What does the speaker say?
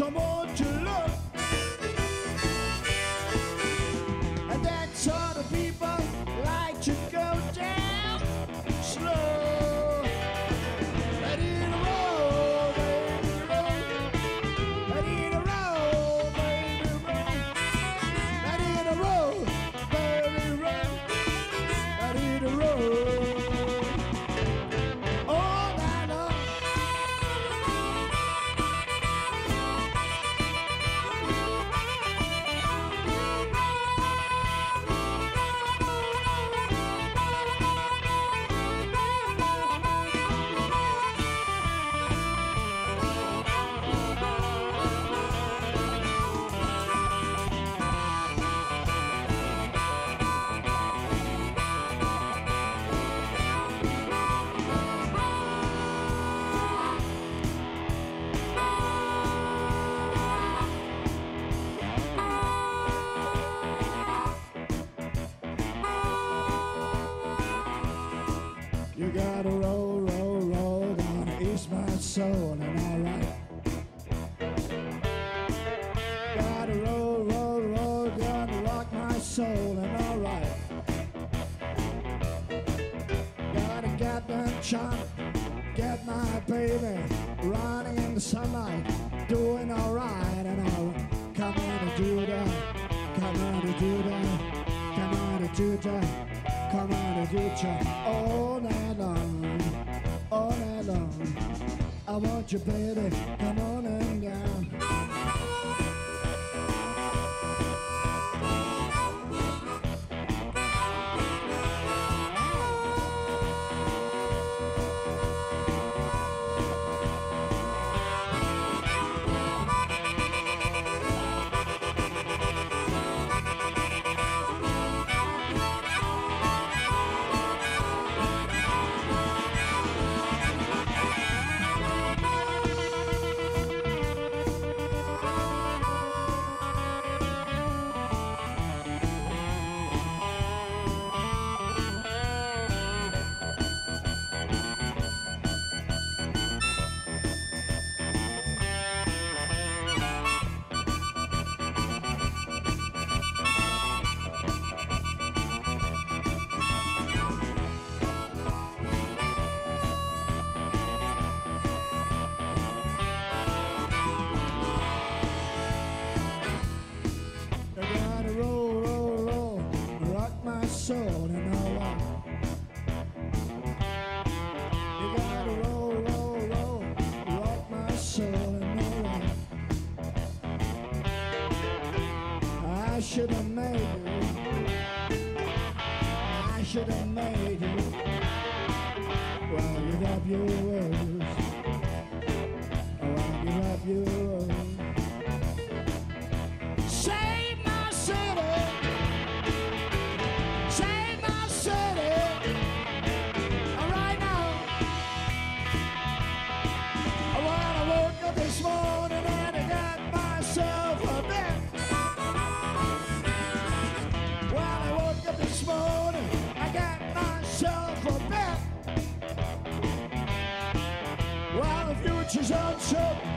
got someone You gotta roll, roll, roll, gonna ease my soul and alright. Gotta roll, roll, roll, gonna rock my soul and alright. Gotta get that chunk, get my baby running in the sunlight, doing alright and I'll come on and do that, come on and do that, come on and do that. Come on and do it all night long, all night long. I want you, baby. Come on and down. I should have made it. I should have made it. Well, you got your words. Uncertain. Yeah.